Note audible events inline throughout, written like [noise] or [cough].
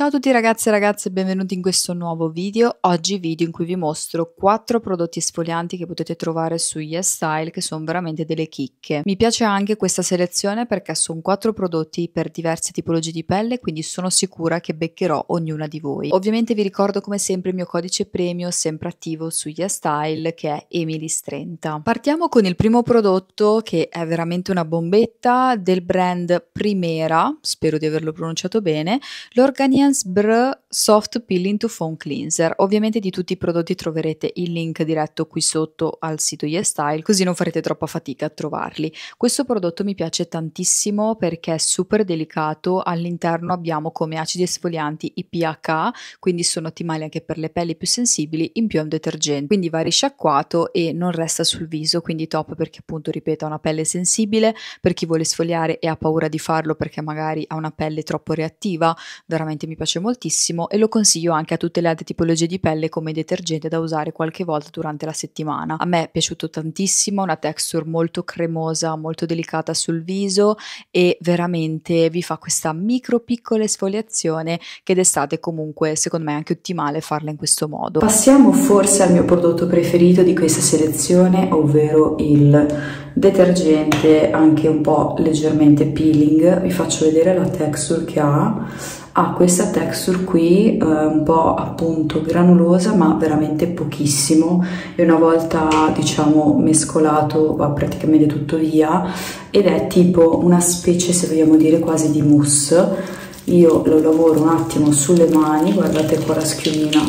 Ciao a tutti ragazzi e ragazze, benvenuti in questo nuovo video. Oggi video in cui vi mostro 4 prodotti esfolianti che potete trovare su YesStyle che sono veramente delle chicche. Mi piace anche questa selezione perché sono 4 prodotti per diverse tipologie di pelle, quindi sono sicura che beccherò ognuna di voi. Ovviamente vi ricordo come sempre il mio codice premio sempre attivo su YesStyle che è Emilis30. Partiamo con il primo prodotto che è veramente una bombetta del brand Primera, spero di averlo pronunciato bene, l'Organic transbră Soft Peeling to Foam Cleanser. Ovviamente di tutti i prodotti troverete il link diretto qui sotto al sito YesStyle, così non farete troppa fatica a trovarli. Questo prodotto mi piace tantissimo perché è super delicato, all'interno abbiamo come acidi esfolianti i PH, quindi sono ottimali anche per le pelli più sensibili, in più è un detergente, quindi va risciacquato e non resta sul viso, quindi top perché appunto ripeto ha una pelle sensibile, per chi vuole sfogliare e ha paura di farlo perché magari ha una pelle troppo reattiva, veramente mi piace moltissimo e lo consiglio anche a tutte le altre tipologie di pelle come detergente da usare qualche volta durante la settimana. A me è piaciuto tantissimo, una texture molto cremosa, molto delicata sul viso e veramente vi fa questa micro piccola esfoliazione che d'estate comunque secondo me è anche ottimale farla in questo modo. Passiamo forse al mio prodotto preferito di questa selezione, ovvero il detergente anche un po' leggermente peeling. Vi faccio vedere la texture che ha ha questa texture qui eh, un po' appunto granulosa ma veramente pochissimo. E una volta diciamo mescolato va praticamente tutto via. Ed è tipo una specie se vogliamo dire quasi di mousse. Io lo lavoro un attimo sulle mani guardate qua la schiumina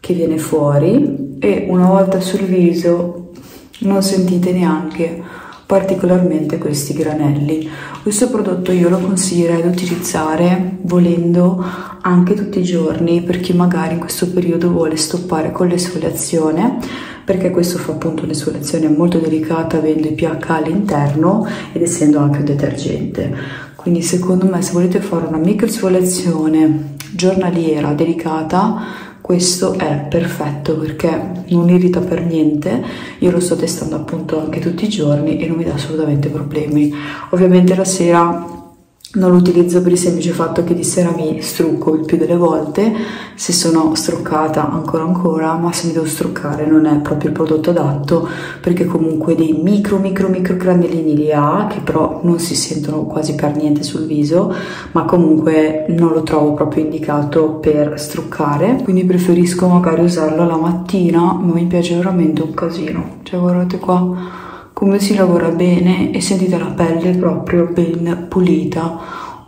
che viene fuori. E una volta sul viso non sentite neanche particolarmente questi granelli. Questo prodotto io lo consiglierei di utilizzare volendo anche tutti i giorni per chi magari in questo periodo vuole stoppare con l'esfoliazione perché questo fa appunto un'esfoliazione molto delicata avendo i pH all'interno ed essendo anche un detergente. Quindi secondo me se volete fare una micro esfoliazione giornaliera delicata questo è perfetto perché non irrita per niente io lo sto testando appunto anche tutti i giorni e non mi dà assolutamente problemi. Ovviamente la sera non lo utilizzo per il semplice fatto che di sera mi strucco il più delle volte, se sono struccata ancora ancora, ma se mi devo struccare non è proprio il prodotto adatto perché comunque dei micro micro micro granellini li ha che però non si sentono quasi per niente sul viso, ma comunque non lo trovo proprio indicato per struccare, quindi preferisco magari usarlo la mattina, ma mi piace veramente un casino. Cioè guardate qua come si lavora bene e sentite la pelle proprio ben pulita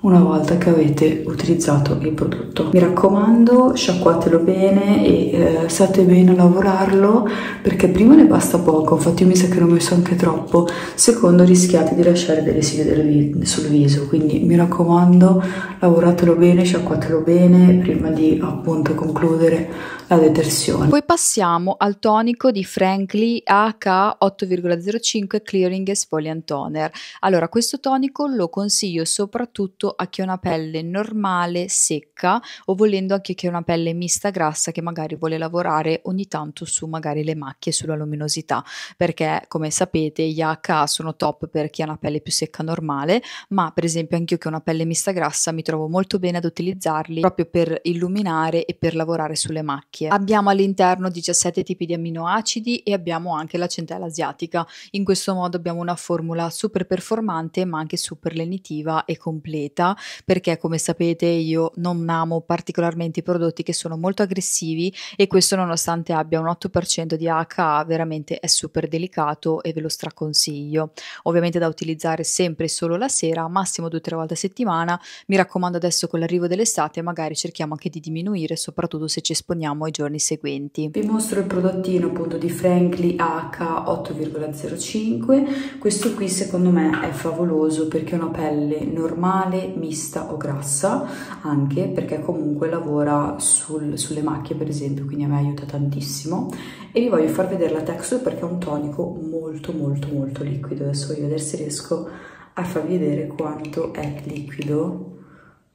una volta che avete utilizzato il prodotto. Mi raccomando, sciacquatelo bene e eh, state bene a lavorarlo perché prima ne basta poco, infatti io mi sa che ne ho messo anche troppo, secondo rischiate di lasciare dei residui sul viso, quindi mi raccomando, lavoratelo bene, sciacquatelo bene prima di appunto concludere la detersione. Poi passiamo al tonico di Frankly AK 8,05 Clearing Exfoliant Toner. Allora, questo tonico lo consiglio soprattutto a chi ha una pelle normale, secca o volendo anche chi ha una pelle mista grassa che magari vuole lavorare ogni tanto su magari le macchie, sulla luminosità, perché come sapete gli AHA sono top per chi ha una pelle più secca normale, ma per esempio anche io che ho una pelle mista grassa mi trovo molto bene ad utilizzarli proprio per illuminare e per lavorare sulle macchie. Abbiamo all'interno 17 tipi di aminoacidi e abbiamo anche la centella asiatica. In questo modo abbiamo una formula super performante ma anche super lenitiva e completa perché come sapete io non amo particolarmente i prodotti che sono molto aggressivi e questo nonostante abbia un 8% di AHA veramente è super delicato e ve lo straconsiglio. Ovviamente da utilizzare sempre solo la sera, massimo due o tre volte a settimana. Mi raccomando adesso con l'arrivo dell'estate magari cerchiamo anche di diminuire soprattutto se ci esponiamo ai giorni seguenti. Vi mostro il prodottino appunto di Frankly H 8,05 questo qui secondo me è favoloso perché è una pelle normale mista o grassa anche perché comunque lavora sul, sulle macchie per esempio quindi a me aiuta tantissimo. E vi voglio far vedere la texture perché è un tonico molto molto molto liquido. Adesso voglio vedere se riesco a farvi vedere quanto è liquido.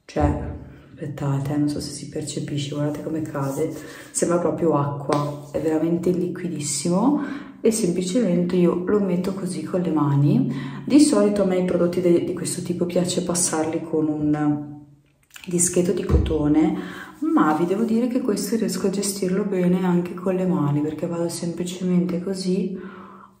Cioè aspettate non so se si percepisce guardate come cade sembra proprio acqua è veramente liquidissimo e semplicemente io lo metto così con le mani. Di solito a me i prodotti di questo tipo piace passarli con un dischetto di cotone ma vi devo dire che questo riesco a gestirlo bene anche con le mani perché vado semplicemente così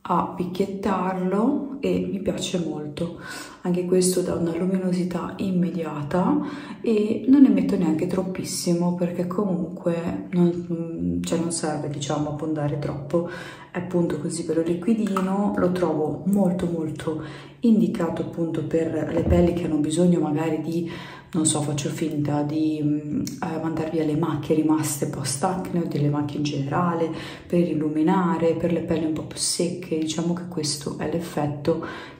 a picchiettarlo e mi piace molto. Anche questo dà una luminosità immediata e non ne metto neanche troppissimo perché comunque non, cioè non serve diciamo abbondare troppo. È appunto così bello liquidino lo trovo molto molto indicato appunto per le pelli che hanno bisogno magari di non so, faccio finta di mm, eh, mandare via le macchie rimaste post acne o delle macchie in generale, per illuminare, per le pelli un po' più secche, diciamo che questo è l'effetto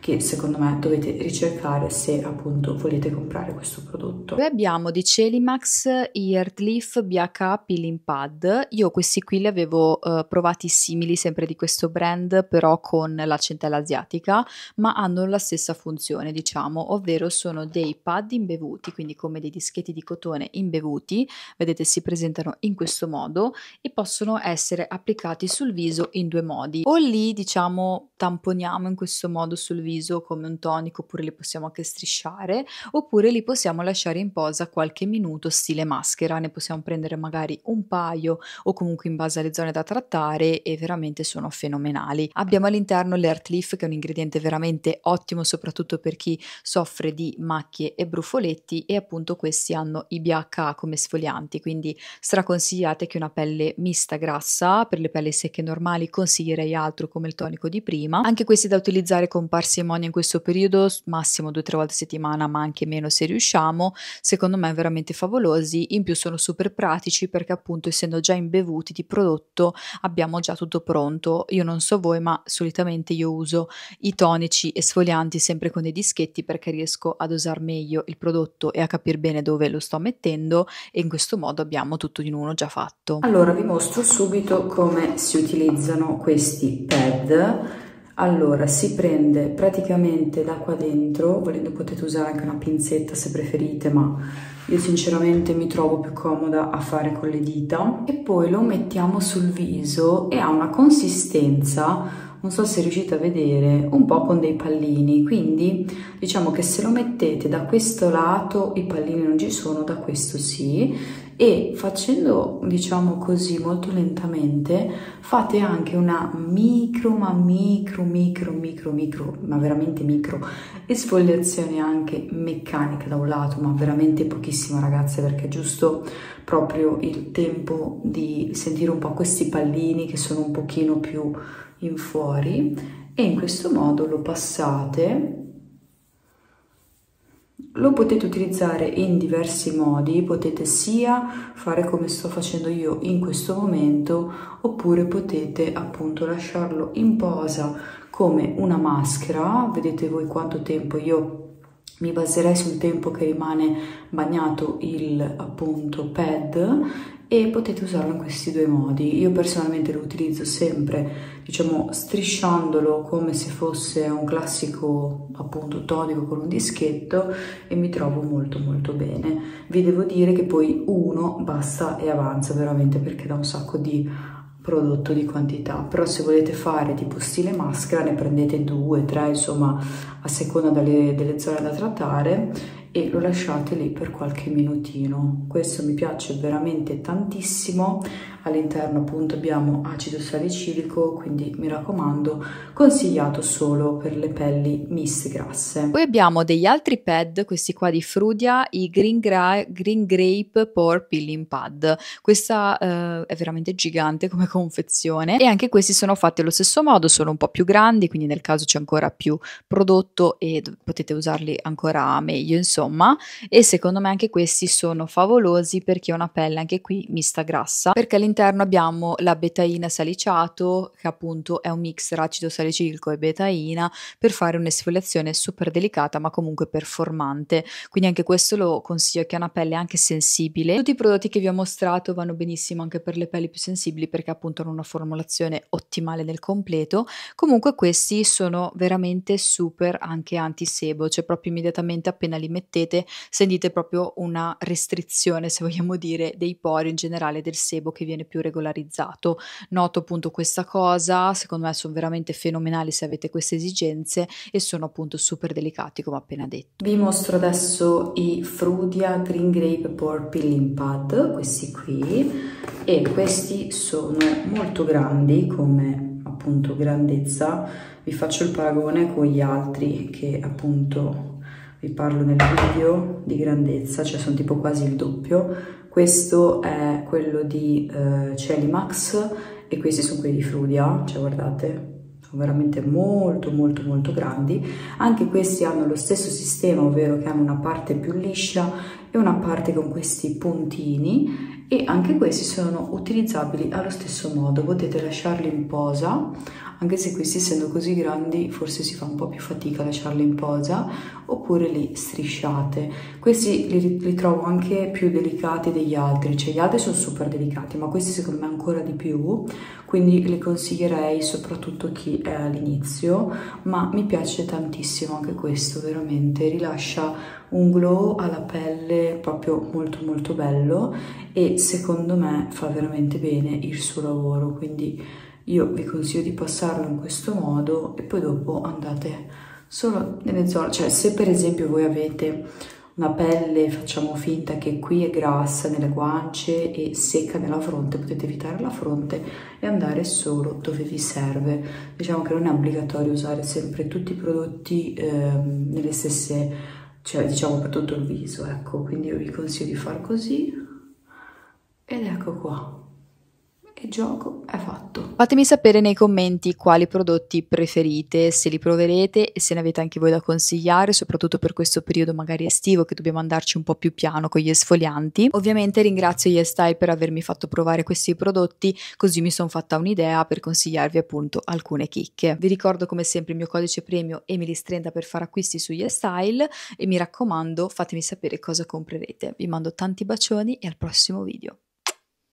che secondo me dovete ricercare se appunto volete comprare questo prodotto. Poi abbiamo di Celimax i Earthleaf BH Peeling Pad, io questi qui li avevo uh, provati simili sempre di questo brand però con la centella asiatica ma hanno la stessa funzione diciamo ovvero sono dei pad imbevuti quindi come dei dischetti di cotone imbevuti, vedete si presentano in questo modo e possono essere applicati sul viso in due modi. O li diciamo tamponiamo in questo modo sul viso come un tonico oppure li possiamo anche strisciare oppure li possiamo lasciare in posa qualche minuto stile maschera, ne possiamo prendere magari un paio o comunque in base alle zone da trattare e veramente sono fenomenali. Abbiamo all'interno l'Earth Leaf che è un ingrediente veramente ottimo soprattutto per chi soffre di macchie e brufoletti e appunto questi hanno i BHA come sfolianti, quindi straconsigliate che una pelle mista grassa, per le pelli secche normali consiglierei altro come il tonico di prima, anche questi da utilizzare con parsimonia in questo periodo, massimo due o tre volte a settimana, ma anche meno se riusciamo, secondo me veramente favolosi, in più sono super pratici perché appunto essendo già imbevuti di prodotto abbiamo già tutto pronto, io non so voi ma solitamente io uso i tonici e sfolianti sempre con dei dischetti perché riesco ad usare meglio il prodotto e a capire bene dove lo sto mettendo e in questo modo abbiamo tutto in uno già fatto. Allora vi mostro subito come si utilizzano questi pad. Allora si prende praticamente da qua dentro, volendo potete usare anche una pinzetta se preferite ma io sinceramente mi trovo più comoda a fare con le dita. E poi lo mettiamo sul viso e ha una consistenza non so se riuscite a vedere, un po' con dei pallini, quindi diciamo che se lo mettete da questo lato i pallini non ci sono, da questo sì, e facendo diciamo così molto lentamente fate anche una micro ma micro micro micro micro ma veramente micro esfoliazione anche meccanica da un lato ma veramente pochissima ragazze perché è giusto proprio il tempo di sentire un po' questi pallini che sono un pochino più in fuori. E in questo modo lo passate lo potete utilizzare in diversi modi, potete sia fare come sto facendo io in questo momento, oppure potete appunto lasciarlo in posa come una maschera, vedete voi quanto tempo io mi baserei sul tempo che rimane bagnato il appunto pad e potete usarlo in questi due modi. Io personalmente lo utilizzo sempre, diciamo, strisciandolo come se fosse un classico appunto tonico con un dischetto e mi trovo molto molto bene. Vi devo dire che poi uno basta e avanza veramente perché dà un sacco di prodotto di quantità però se volete fare tipo stile maschera ne prendete due tre insomma a seconda delle, delle zone da trattare e lo lasciate lì per qualche minutino. Questo mi piace veramente tantissimo. All'interno appunto abbiamo acido salicilico quindi mi raccomando consigliato solo per le pelli miste grasse. Poi abbiamo degli altri pad questi qua di Frudia i Green, Gra Green Grape Pore Peeling Pad. Questa uh, è veramente gigante come [laughs] confezione e anche questi sono fatti allo stesso modo sono un po' più grandi quindi nel caso c'è ancora più prodotto e potete usarli ancora meglio insomma e secondo me anche questi sono favolosi perché ho una pelle anche qui mista grassa perché all'interno abbiamo la betaina saliciato, che appunto è un mix tra acido salicilco e betaina, per fare un'esfoliazione super delicata ma comunque performante. Quindi anche questo lo consiglio che ha una pelle anche sensibile. Tutti i prodotti che vi ho mostrato vanno benissimo anche per le pelli più sensibili perché appunto hanno una formulazione ottimale nel completo. Comunque questi sono veramente super anche anti-sebo, cioè proprio immediatamente appena li mettete sentite proprio una restrizione, se vogliamo dire, dei pori in generale del sebo che viene più regolarizzato. Noto appunto questa cosa, secondo me sono veramente fenomenali se avete queste esigenze e sono appunto super delicati come appena detto. Vi mostro adesso i Frudia Green Grape Pore Peeling Pad, questi qui, e questi sono molto grandi come appunto grandezza. Vi faccio il paragone con gli altri che appunto vi parlo nel video di grandezza, cioè sono tipo quasi il doppio. Questo è quello di uh, Celimax e questi sono quelli di Frudia, cioè guardate, sono veramente molto molto molto grandi. Anche questi hanno lo stesso sistema, ovvero che hanno una parte più liscia e una parte con questi puntini e anche questi sono utilizzabili allo stesso modo, potete lasciarli in posa anche se questi essendo così grandi forse si fa un po' più fatica a lasciarli in posa, oppure li strisciate. Questi li, li trovo anche più delicati degli altri, cioè gli altri sono super delicati, ma questi secondo me ancora di più, quindi li consiglierei soprattutto chi è all'inizio, ma mi piace tantissimo anche questo, veramente, rilascia un glow alla pelle proprio molto molto bello e secondo me fa veramente bene il suo lavoro, quindi io vi consiglio di passarlo in questo modo e poi dopo andate solo nelle zone, cioè se per esempio voi avete una pelle, facciamo finta che qui è grassa nelle guance e secca nella fronte, potete evitare la fronte e andare solo dove vi serve. Diciamo che non è obbligatorio usare sempre tutti i prodotti eh, nelle stesse, cioè diciamo per tutto il viso, ecco, quindi io vi consiglio di far così ed ecco qua e gioco è fatto. Fatemi sapere nei commenti quali prodotti preferite, se li proverete e se ne avete anche voi da consigliare, soprattutto per questo periodo magari estivo che dobbiamo andarci un po' più piano con gli esfolianti. Ovviamente ringrazio YesStyle per avermi fatto provare questi prodotti, così mi sono fatta un'idea per consigliarvi appunto alcune chicche. Vi ricordo come sempre il mio codice premio Emily Strenda per fare acquisti su YesStyle e mi raccomando fatemi sapere cosa comprerete. Vi mando tanti bacioni e al prossimo video.